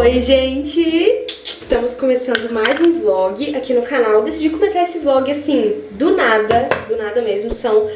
Oi, gente! Estamos começando mais um vlog aqui no canal. Decidi começar esse vlog assim, do nada, do nada mesmo. São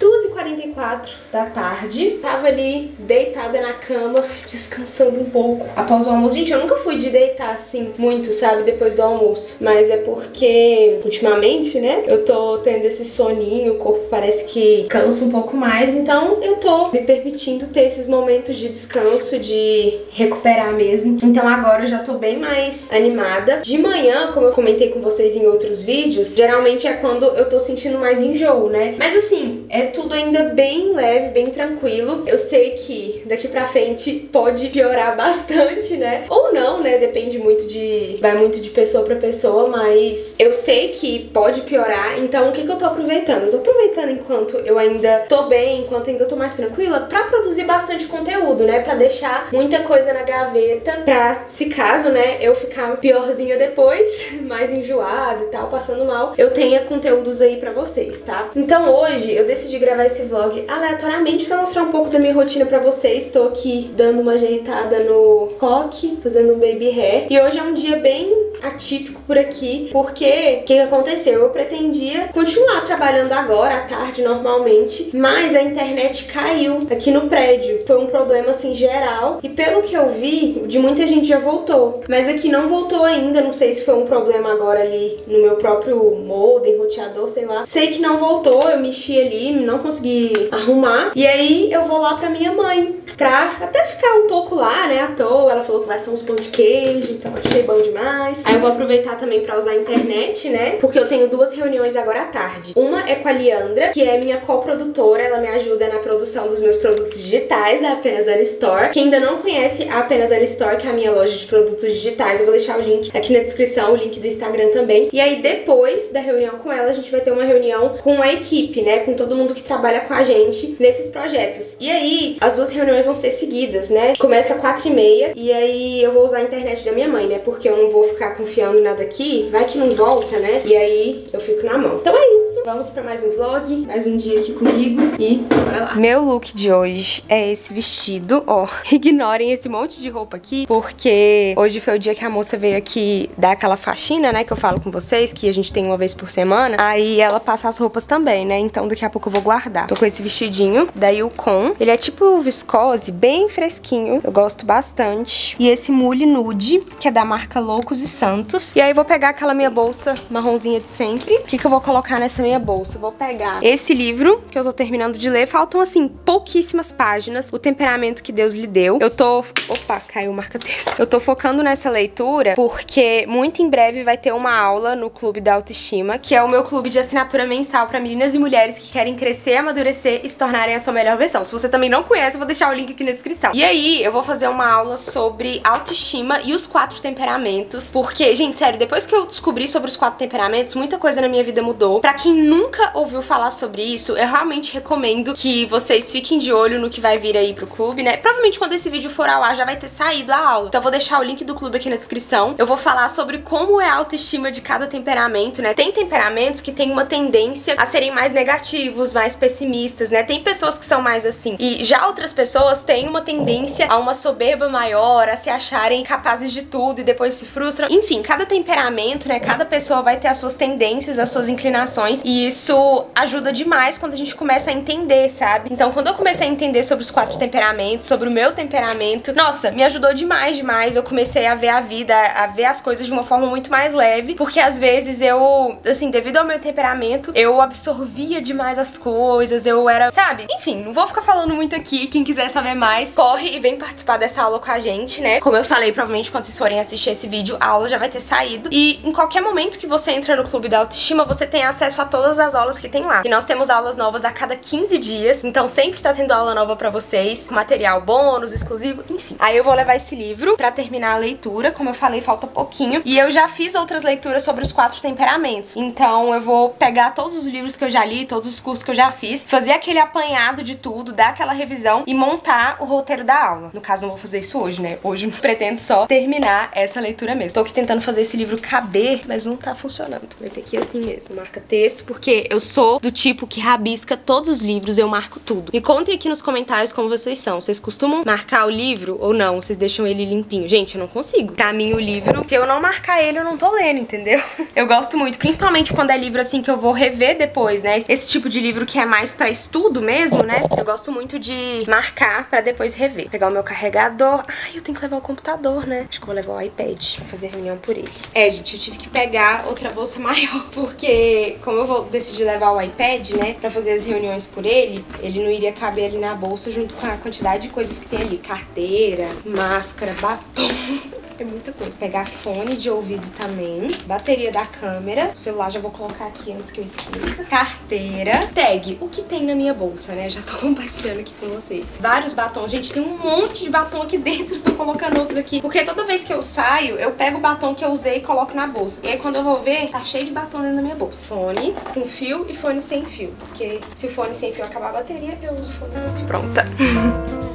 2h44 da tarde. Tava ali deitada na cama, descansando um pouco após o almoço. Gente, eu nunca fui de deitar assim muito, sabe, depois do almoço. Mas é porque, ultimamente, né, eu tô tendo esse soninho, o corpo parece que cansa um pouco mais. Então eu tô me permitindo ter esses momentos de descanso, de recuperar mesmo. Então agora eu já tô bem mais animada. De manhã, como eu comentei com vocês em outros vídeos, geralmente é quando eu tô sentindo mais enjoo, né? Mas assim, é tudo ainda bem leve, bem tranquilo. Eu sei que daqui pra frente pode piorar bastante, né? Ou não, né? Depende muito de... vai muito de pessoa pra pessoa, mas eu sei que pode piorar, então o que que eu tô aproveitando? Eu tô aproveitando enquanto eu ainda tô bem, enquanto ainda tô mais tranquila, pra produzir bastante conteúdo, né? Pra deixar muita coisa na gaveta, pra, se caso, né, eu ficar piorzinha depois, mais enjoada e tal, passando mal, eu tenha conteúdos aí pra vocês, tá? Então hoje eu decidi gravar esse vlog aleatoriamente pra mostrar um pouco da minha rotina pra vocês. Tô aqui dando uma ajeitada no coque, fazendo um baby hair. E hoje é um dia bem atípico por aqui, porque o que aconteceu? Eu pretendia continuar trabalhando agora, à tarde, normalmente, mas a internet caiu aqui no prédio. Foi um problema, assim, geral. E pelo que eu vi, de muita gente já voltou. Mas aqui não voltou ainda, não sei se foi um problema agora ali no meu próprio modem, roteador, sei lá. Sei que não voltou, eu mexi ali, não consegui arrumar. E aí eu vou lá pra minha mãe, pra até ficar um pouco lá, né, à toa. Ela falou que vai ser uns pão de queijo, então achei bom demais. Aí eu vou aproveitar também pra usar a internet, né, porque eu tenho duas reuniões agora à tarde. Uma é com a Liandra, que é minha coprodutora, ela me ajuda na produção dos meus produtos digitais da Apenas Ana Store. Quem ainda não conhece a Apenas Ana Store, que é a minha loja de produtos digitais, eu vou deixar o link aqui na descrição, o link do Instagram também. E aí depois da reunião com ela, a gente vai ter uma reunião com a equipe, né, com todo mundo que trabalha com a gente nesses projetos. E aí, as duas reuniões vão ser seguidas, né? Começa 4 e meia e aí eu vou usar a internet da minha mãe, né? Porque eu não vou ficar confiando em nada aqui, vai que não volta, né? E aí eu fico na mão. Então é isso. Vamos pra mais um vlog, mais um dia aqui comigo e bora lá. Meu look de hoje é esse vestido, ó. Ignorem esse monte de roupa aqui, porque hoje foi o dia que a moça veio aqui dar aquela faxina, né? Que eu falo com vocês, que a gente tem uma vez por semana. Aí ela passa as roupas também, né? Então daqui a pouco eu vou guardar. Tô com esse vestidinho da Yukon. Ele é tipo viscose, bem fresquinho. Eu gosto bastante. E esse mule nude, que é da marca Loucos e Santos. E aí vou pegar aquela minha bolsa marronzinha de sempre. O que, que eu vou colocar nessa minha bolsa? Vou pegar esse livro, que eu tô terminando de ler. Faltam, assim, pouquíssimas páginas. O temperamento que Deus lhe deu. Eu tô... Opa, caiu o marca-texto. Eu tô focando nessa leitura porque muito em breve vai ter uma aula no Clube da Autoestima, que é o meu clube de assinatura mensal pra meninas e mulheres que querem crescer, amadurecer e se tornarem a sua melhor versão. Se você também não conhece, eu vou deixar o link aqui na descrição. E aí, eu vou fazer uma aula sobre autoestima e os quatro temperamentos, porque, gente, sério, depois que eu descobri sobre os quatro temperamentos, muita coisa na minha vida mudou. Pra quem nunca ouviu falar sobre isso, eu realmente recomendo que vocês fiquem de olho no que vai vir aí pro clube, né? Provavelmente quando esse vídeo for ao ar já vai ter saído a aula. Então eu vou deixar o link do clube aqui na descrição. Eu vou falar sobre como é a autoestima de cada temperamento, né? Tem temperamentos que têm uma tendência a serem mais negativos, mais pessimistas, né? Tem pessoas que são mais assim. E já outras pessoas têm uma tendência a uma soberba maior, a se acharem capazes de tudo e depois se frustram. Enfim, cada temperamento, né? Cada pessoa vai ter as suas tendências, as suas inclinações. E isso ajuda demais quando a gente começa a entender, sabe? Então, quando eu comecei a entender sobre os quatro temperamentos, sobre o meu temperamento, nossa, me ajudou demais, demais. Eu comecei a ver a vida, a ver as coisas de uma forma muito mais leve, porque às vezes eu, assim, devido ao meu temperamento, eu absorvia demais as coisas, eu era, sabe? Enfim, não vou ficar falando muito aqui. Quem quiser saber mais, corre e vem participar dessa aula com a gente, né? Como eu falei, provavelmente quando vocês forem assistir esse vídeo, a aula já vai ter saído. E em qualquer momento que você entra no Clube da Autoestima, você tem acesso a todas as aulas que tem lá. E nós temos aulas novas a cada 15 dias, então sempre tá tendo aula nova pra vocês, material bônus, exclusivo, enfim. Aí eu vou levar esse livro pra terminar a leitura, como eu falei, falta pouquinho. E eu já fiz outras leituras sobre os quatro temperamentos. Então eu vou pegar todos os livros que eu já li, todos os cursos que eu já fiz, fazer aquele apanhado de tudo, dar aquela revisão e montar o roteiro da aula. No caso, não vou fazer isso hoje, né? Hoje eu pretendo só terminar essa leitura mesmo. Tô aqui tentando fazer esse livro caber, mas não tá funcionando. Vai ter que ir assim mesmo, marca texto, porque eu sou do tipo que rabisca todos os livros, eu marco tudo. Me contem aqui nos comentários como vocês são. Vocês costumam marcar o livro ou não? Vocês deixam ele limpinho? Gente, eu não consigo. Pra mim, o livro, se eu não marcar ele, eu não tô lendo, entendeu? Eu gosto muito, principalmente quando é livro assim que eu vou rever depois, né? Esse tipo de livro que é mais pra estudo mesmo, né? Eu gosto muito de marcar pra depois rever. Pegar o meu carregador. Ai, eu tenho que levar o computador, né? Acho que vou levar o iPad pra fazer reunião por ele. É, gente, eu tive que pegar outra bolsa maior, porque como eu vou decidir levar o iPad, né, pra fazer as reuniões por ele, ele não iria caber ali na bolsa junto com a quantidade de coisas que tem ali. Carteira, máscara, batom... É muita coisa. Pegar fone de ouvido também. Bateria da câmera. O celular já vou colocar aqui antes que eu esqueça. Carteira. Tag. O que tem na minha bolsa, né? Já tô compartilhando aqui com vocês. Vários batons. Gente, tem um monte de batom aqui dentro. Tô colocando outros aqui. Porque toda vez que eu saio, eu pego o batom que eu usei e coloco na bolsa. E aí quando eu vou ver, tá cheio de batom dentro da minha bolsa. Fone com fio e fone sem fio. Porque se o fone sem fio acabar a bateria, eu uso o fone com. Pronta.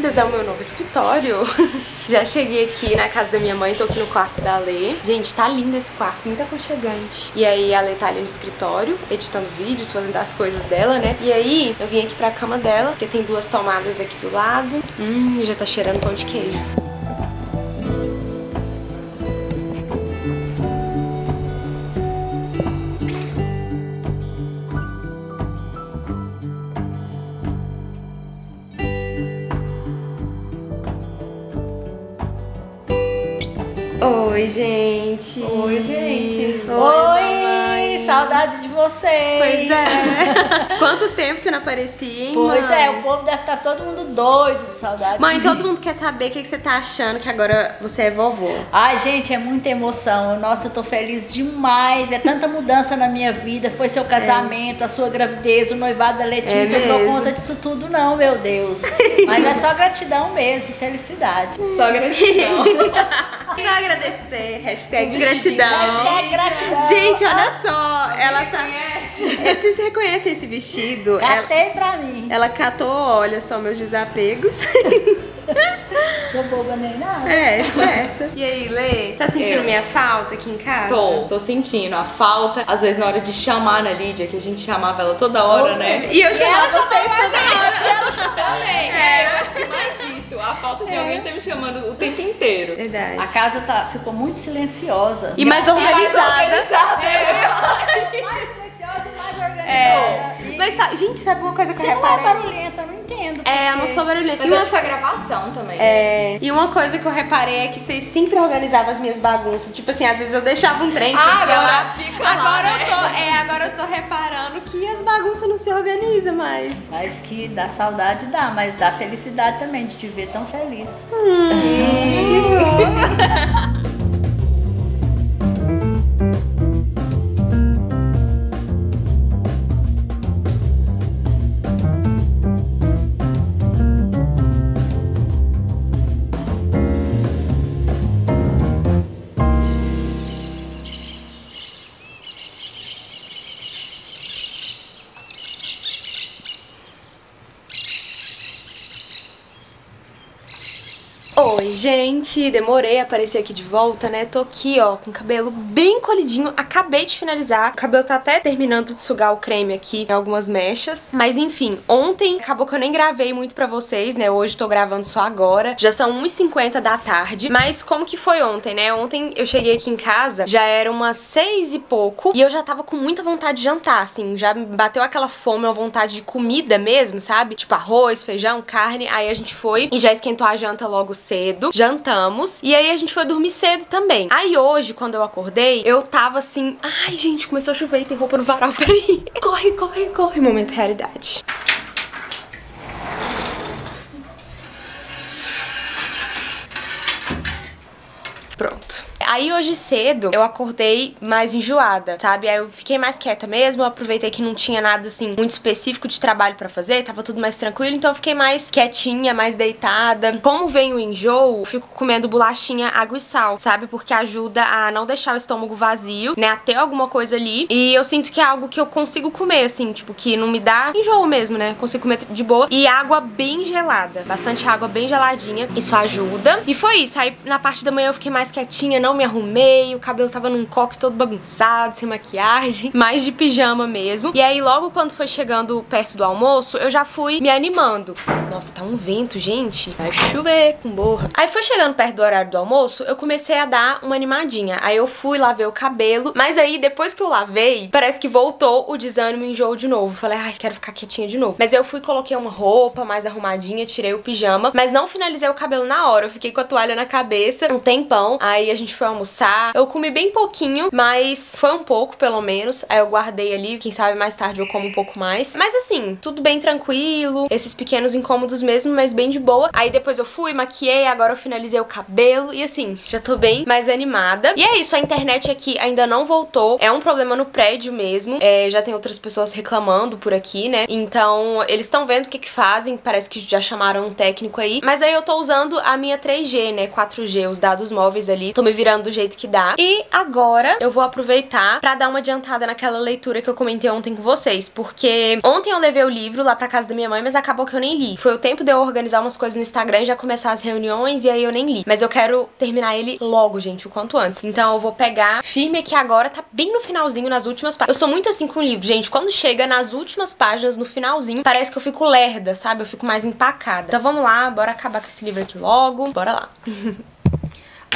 Bem-vindas ao meu novo escritório. Já cheguei aqui na casa da minha mãe, tô aqui no quarto da Lê. Gente, tá lindo esse quarto, muito aconchegante. E aí a Lê tá ali no escritório, editando vídeos, fazendo as coisas dela, né? E aí eu vim aqui pra cama dela, porque tem duas tomadas aqui do lado. Hum, já tá cheirando pão de queijo. Gente. Vocês. Pois é. Quanto tempo você não aparecia, hein, Pois mãe? é, o povo deve estar todo mundo doido de saudade. Mãe, todo mundo quer saber o que que você tá achando que agora você é vovô. Ai, gente, é muita emoção. Nossa, eu tô feliz demais. É tanta mudança na minha vida. Foi seu casamento, a sua gravidez, o noivado da Letícia. É eu não dou conta disso tudo, não, meu Deus. Mas é só gratidão mesmo, felicidade. Só gratidão. Só agradecer. Hashtag gratidão. Hashtag gratidão. Gente, olha só. Ela tá. Conhece? Vocês reconhecem esse vestido? Ela, Catei pra mim. ela catou, olha só, meus desapegos. Sou boba nem nada. É, esperta. E aí, Lê? Tá sentindo Eu. minha falta aqui em casa? Tô, tô sentindo a falta, às vezes na hora de chamar na Lídia, que a gente chamava ela toda hora, né? E eu chamava ela vocês toda hora. Também, é, eu acho que mais isso, a falta de alguém tá me chamando o tempo inteiro. Verdade. A casa tá, ficou muito silenciosa. E mais organizada. mais silenciosa e mais organizada. É. E Mas, sabe- gente, sabe uma coisa que eu Você não é reparei? barulhenta, eu não entendo. É, eu não porque- sou barulhenta. Mas E eu uma acho que a gravação também. É, e uma coisa que eu reparei é que vocês sempre organizavam as minhas bagunças. Tipo assim, às vezes eu deixava um trem Ah, sei lá. agora fica lá, Agora né? eu tô, é, agora eu tô reparando que as bagunças não se organizam mais. Mas que dá saudade, dá, mas dá felicidade também de te ver tão feliz. que bom. Oi, gente! Demorei a aparecer aqui de volta, né? Tô aqui, ó, com o cabelo bem colidinho. Acabei de finalizar. O cabelo tá até terminando de sugar o creme aqui em algumas mechas. Mas enfim, ontem acabou que eu nem gravei muito pra vocês, né? Hoje tô gravando só agora. Já são 1h50 da tarde. Mas como que foi ontem, né? Ontem eu cheguei aqui em casa, já era umas 6 e pouco. E eu já tava com muita vontade de jantar, assim. Já bateu aquela fome, uma vontade de comida mesmo, sabe? Tipo arroz, feijão, carne. Aí a gente foi e já esquentou a janta logo cedo, jantamos, e aí a gente foi dormir cedo também. Aí hoje, quando eu acordei, eu tava assim, ai gente, começou a chover e tem roupa no varal, peraí. Corre, corre, corre, momento realidade. Pronto. Aí hoje cedo eu acordei mais enjoada, sabe? Aí eu fiquei mais quieta mesmo, aproveitei que não tinha nada assim muito específico de trabalho pra fazer, tava tudo mais tranquilo, então eu fiquei mais quietinha, mais deitada. Como vem o enjoo, fico comendo bolachinha, água e sal, sabe? Porque ajuda a não deixar o estômago vazio, né? Até alguma coisa ali. E eu sinto que é algo que eu consigo comer, assim, tipo, que não me dá enjoo mesmo, né? Consigo comer de boa. E água bem gelada, bastante água bem geladinha. Isso ajuda. E foi isso. Aí na parte da manhã eu fiquei mais quietinha, não me arrumei, o cabelo tava num coque todo bagunçado, sem maquiagem, mais de pijama mesmo. E aí logo quando foi chegando perto do almoço, eu já fui me animando. Nossa, tá um vento, gente. Vai chover com borra. Aí foi chegando perto do horário do almoço, eu comecei a dar uma animadinha. Aí eu fui, lavei o cabelo, mas aí depois que eu lavei, parece que voltou o desânimo e enjoo de novo. Falei, ai, quero ficar quietinha de novo. Mas eu fui, coloquei uma roupa mais arrumadinha, tirei o pijama, mas não finalizei o cabelo na hora. Eu fiquei com a toalha na cabeça um tempão. Aí a gente foi almoçar. Eu comi bem pouquinho, mas foi um pouco pelo menos. Aí eu guardei ali, quem sabe mais tarde eu como um pouco mais. Mas assim, tudo bem tranquilo, esses pequenos incômodos mesmo, mas bem de boa. Aí depois eu fui, maquiei, agora eu finalizei o cabelo e assim, já tô bem mais animada. E é isso, a internet aqui ainda não voltou. É um problema no prédio mesmo. É, já tem outras pessoas reclamando por aqui, né? Então, eles estão vendo o que que fazem, parece que já chamaram um técnico aí. Mas aí eu tô usando a minha 3G, né? 4G, os dados móveis ali. Tô me virando do jeito que dá. E agora eu vou aproveitar pra dar uma adiantada naquela leitura que eu comentei ontem com vocês. Porque ontem eu levei o livro lá pra casa da minha mãe, mas acabou que eu nem li. Foi o tempo de eu organizar umas coisas no Instagram e já começar as reuniões, e aí eu nem li. Mas eu quero terminar ele logo, gente, o quanto antes. Então eu vou pegar firme aqui agora, tá bem no finalzinho, nas últimas páginas. Eu sou muito assim com o livro, gente. Quando chega nas últimas páginas, no finalzinho, parece que eu fico lerda, sabe? Eu fico mais empacada. Então vamos lá, bora acabar com esse livro aqui logo. Bora lá.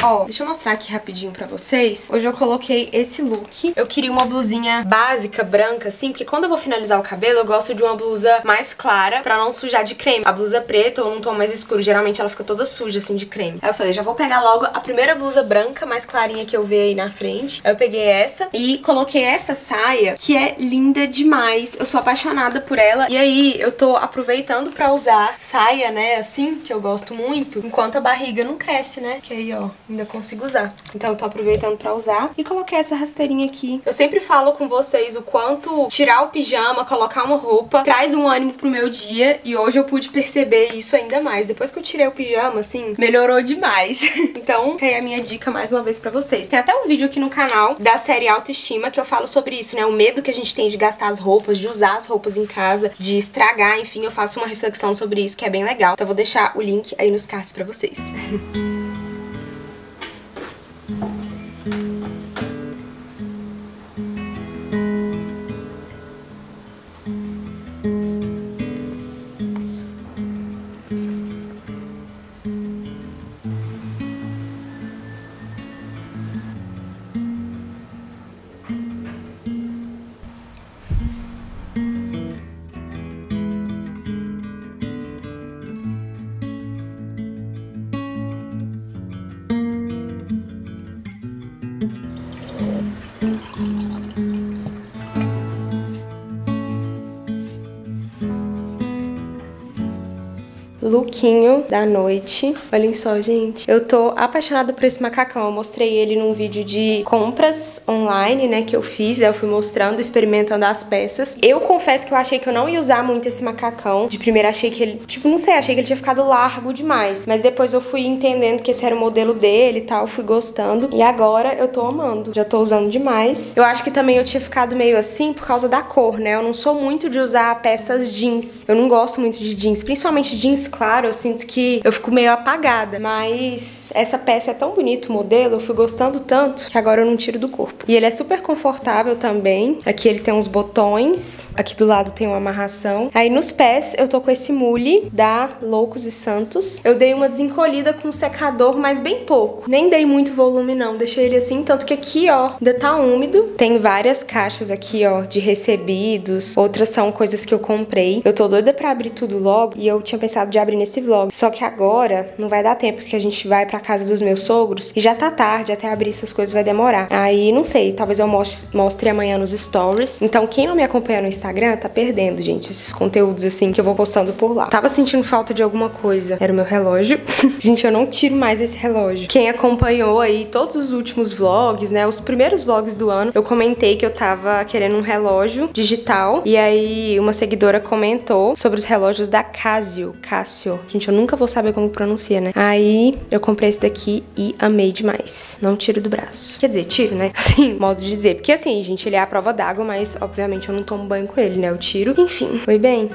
Ó, deixa eu mostrar aqui rapidinho pra vocês. Hoje eu coloquei esse look. Eu queria uma blusinha básica, branca, assim, porque quando eu vou finalizar o cabelo, eu gosto de uma blusa mais clara pra não sujar de creme. A blusa preta ou um tom mais escuro, geralmente ela fica toda suja, assim, de creme. Aí eu falei, já vou pegar logo a primeira blusa branca, mais clarinha que eu vi aí na frente. Aí eu peguei essa e coloquei essa saia, que é linda demais. Eu sou apaixonada por ela. E aí, eu tô aproveitando pra usar saia, né, assim, que eu gosto muito, enquanto a barriga não cresce, né? Que aí, ó, ainda consigo usar. Então tô aproveitando pra usar e coloquei essa rasteirinha aqui. Eu sempre falo com vocês o quanto tirar o pijama, colocar uma roupa, traz um ânimo pro meu dia e hoje eu pude perceber isso ainda mais. Depois que eu tirei o pijama, assim, melhorou demais. então, é a minha dica mais uma vez pra vocês. Tem até um vídeo aqui no canal da série Autoestima que eu falo sobre isso, né? O medo que a gente tem de gastar as roupas, de usar as roupas em casa, de estragar, enfim, eu faço uma reflexão sobre isso que é bem legal. Então vou deixar o link aí nos cards pra vocês. 嗯 lookinho da noite. Olhem só, gente. Eu tô apaixonada por esse macacão. Eu mostrei ele num vídeo de compras online, né, que eu fiz. Eu fui mostrando, experimentando as peças. Eu confesso que eu achei que eu não ia usar muito esse macacão. De primeira achei que ele, tipo, não sei, achei que ele tinha ficado largo demais. Mas depois eu fui entendendo que esse era o modelo dele e tal, fui gostando. E agora eu tô amando. Já tô usando demais. Eu acho que também eu tinha ficado meio assim por causa da cor, né? Eu não sou muito de usar peças jeans. Eu não gosto muito de jeans, principalmente jeans claro, eu sinto que eu fico meio apagada. Mas essa peça é tão bonito, o modelo, eu fui gostando tanto que agora eu não tiro do corpo. E ele é super confortável também. Aqui ele tem uns botões, aqui do lado tem uma amarração. Aí nos pés eu tô com esse mule da Loucos e Santos. Eu dei uma desencolhida com secador, mas bem pouco. Nem dei muito volume não, deixei ele assim, tanto que aqui, ó, ainda tá úmido. Tem várias caixas aqui, ó, de recebidos. Outras são coisas que eu comprei. Eu tô doida pra abrir tudo logo e eu tinha pensado de abrir nesse vlog. Só que agora não vai dar tempo, porque a gente vai pra casa dos meus sogros e já tá tarde, até abrir essas coisas vai demorar. Aí, não sei, talvez eu mostre, amanhã nos stories. Então, quem não me acompanha no Instagram tá perdendo, gente, esses conteúdos assim que eu vou postando por lá. Tava sentindo falta de alguma coisa. Era o meu relógio. gente, eu não tiro mais esse relógio. Quem acompanhou aí todos os últimos vlogs, né, os primeiros vlogs do ano, eu comentei que eu tava querendo um relógio digital e aí uma seguidora comentou sobre os relógios da Casio. Casio. Gente, eu nunca vou saber como pronuncia, né? Aí eu comprei esse daqui e amei demais. Não tiro do braço. Quer dizer, tiro, né? Assim, modo de dizer. Porque assim, gente, ele é a prova d'água, mas obviamente eu não tomo banho com ele, né? Eu tiro. Enfim, foi bem.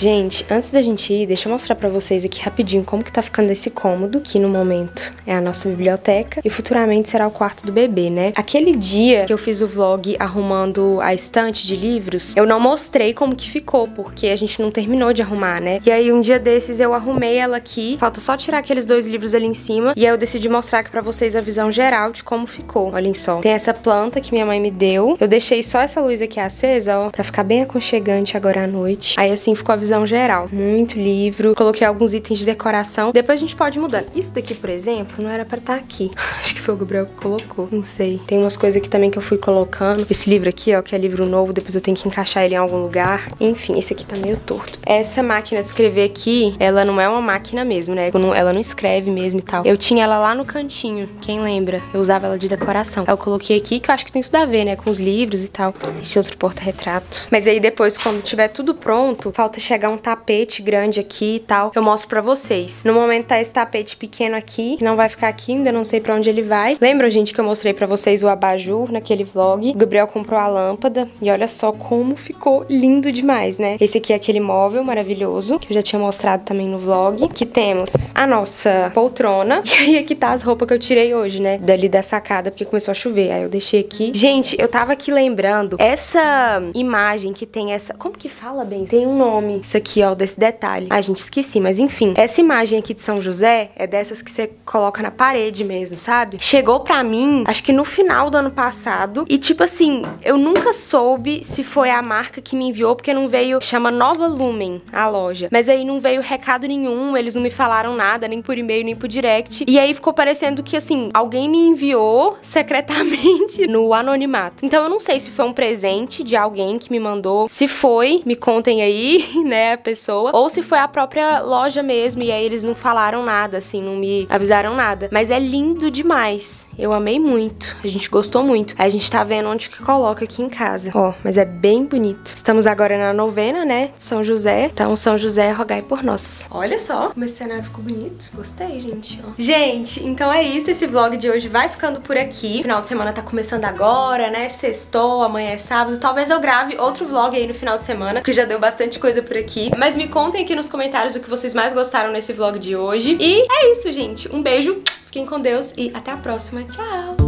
Gente, antes da gente ir, deixa eu mostrar pra vocês aqui rapidinho como que tá ficando esse cômodo, que no momento é a nossa biblioteca e futuramente será o quarto do bebê, né? Aquele dia que eu fiz o vlog arrumando a estante de livros, eu não mostrei como que ficou, porque a gente não terminou de arrumar, né? E aí um dia desses eu arrumei ela aqui, falta só tirar aqueles dois livros ali em cima, e aí eu decidi mostrar aqui pra vocês a visão geral de como ficou. Olhem só. Tem essa planta que minha mãe me deu, eu deixei só essa luz aqui acesa, ó, pra ficar bem aconchegante agora à noite. Aí assim ficou a visão visão geral. Muito livro. Coloquei alguns itens de decoração. Depois a gente pode ir mudando. Isso daqui, por exemplo, não era pra estar tá aqui. Acho que foi o Gabriel que colocou. Não sei. Tem umas coisas aqui também que eu fui colocando. Esse livro aqui, ó, que é livro novo. Depois eu tenho que encaixar ele em algum lugar. Enfim, esse aqui tá meio torto. Essa máquina de escrever aqui, ela não é uma máquina mesmo, né? Ela não escreve mesmo e tal. Eu tinha ela lá no cantinho. Quem lembra? Eu usava ela de decoração. Eu coloquei aqui, que eu acho que tem tudo a ver, né? Com os livros e tal. Esse outro porta-retrato. Mas aí depois, quando tiver tudo pronto, falta chegar chegar um tapete grande aqui e tal, eu mostro pra vocês. No momento tá esse tapete pequeno aqui, que não vai ficar aqui, ainda não sei pra onde ele vai. Lembra, gente, que eu mostrei pra vocês o abajur naquele vlog? O Gabriel comprou a lâmpada e olha só como ficou lindo demais, né? Esse aqui é aquele móvel maravilhoso, que eu já tinha mostrado também no vlog. Que temos a nossa poltrona. E aí aqui tá as roupas que eu tirei hoje, né? Dali da sacada, porque começou a chover. Aí eu deixei aqui. Gente, eu tava aqui lembrando, essa imagem que tem essa... Como que fala bem? Tem um nome aqui, ó, desse detalhe. Ai, gente, esqueci, mas enfim. Essa imagem aqui de São José é dessas que você coloca na parede mesmo, sabe? Chegou pra mim, acho que no final do ano passado. E tipo assim, eu nunca soube se foi a marca que me enviou, porque não veio. Chama Nova Lumen a loja. Mas aí não veio recado nenhum, eles não me falaram nada, nem por e-mail, nem por direct. E aí ficou parecendo que assim, alguém me enviou secretamente no anonimato. Então eu não sei se foi um presente de alguém que me mandou. Se foi, me contem aí, né? Né, a pessoa, ou se foi a própria loja mesmo e aí eles não falaram nada, assim, não me avisaram nada. Mas é lindo demais. Eu amei muito. A gente gostou muito. A gente tá vendo onde que coloca aqui em casa. Ó, mas é bem bonito. Estamos agora na novena, né, de São José. Então, São José, rogai por nós. Olha só como esse cenário ficou bonito. Gostei, gente, ó. Gente, então é isso. Esse vlog de hoje vai ficando por aqui. O final de semana tá começando agora, né? Sextou, amanhã é sábado. Talvez eu grave outro vlog aí no final de semana, porque já deu bastante coisa por aqui. Mas me contem aqui nos comentários o que vocês mais gostaram nesse vlog de hoje. E é isso, gente. Um beijo, fiquem com Deus e até a próxima. Tchau!